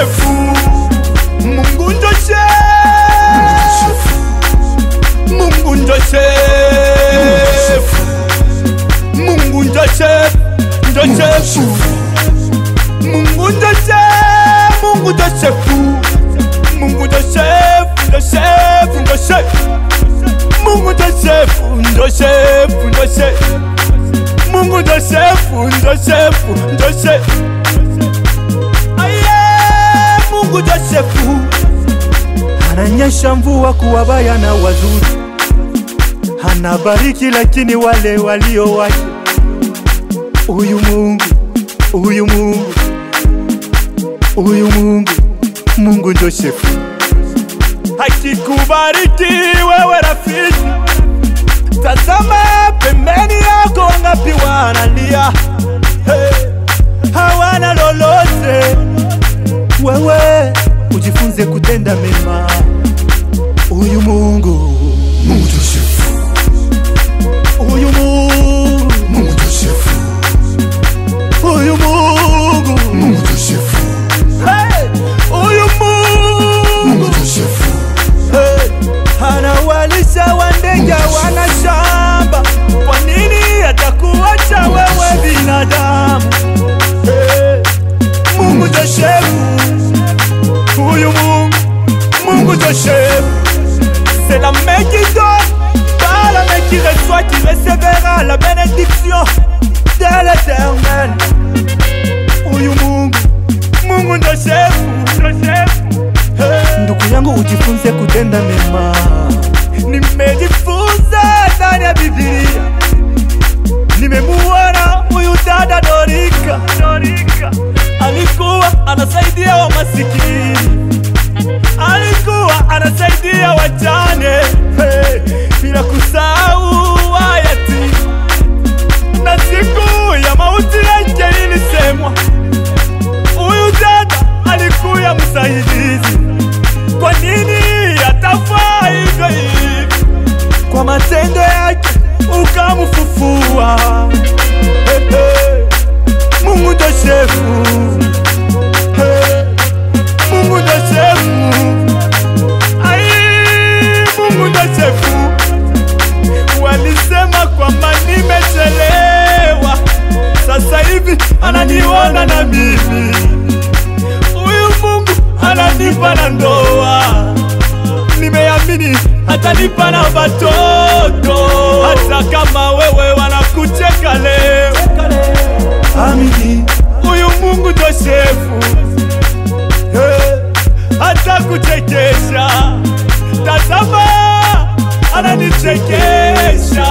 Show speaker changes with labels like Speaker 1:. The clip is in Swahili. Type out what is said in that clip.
Speaker 1: shefu mungu ndo shefu mungu ndo shefu mungu ndo shefu ndo shefu mungu ndo shefu mungu ndo shefu mungu ndo shefu ndo shefu ndo shefu mungu ndo shefu ndo shefu
Speaker 2: ndo shefu
Speaker 1: mungu
Speaker 2: ndo shefu ndo shefu ndo shefu
Speaker 1: Ananyesha mvua kuwabaya na wazuri. Anabariki lakini wale walio wake Huyu Mungu, huyu Mungu, huyu Mungu, Mungu Josefu. Hakikubariki wewe rafiki, mema. Ndugu yangu ujifunze kutenda mema. Nimejifunza ndani ya Biblia, nimemuona huyu dada Dorika. Dorika alikuwa anasaidia wamasikini, alikuwa anasaidia wajane, hey, bila kusahau alikuwa kulipa na watoto, hata kama wewe wanakucheka leo. Amini huyu Mungu ndo shefu hey, eh, hata kuchekesha. Tazama ananichekesha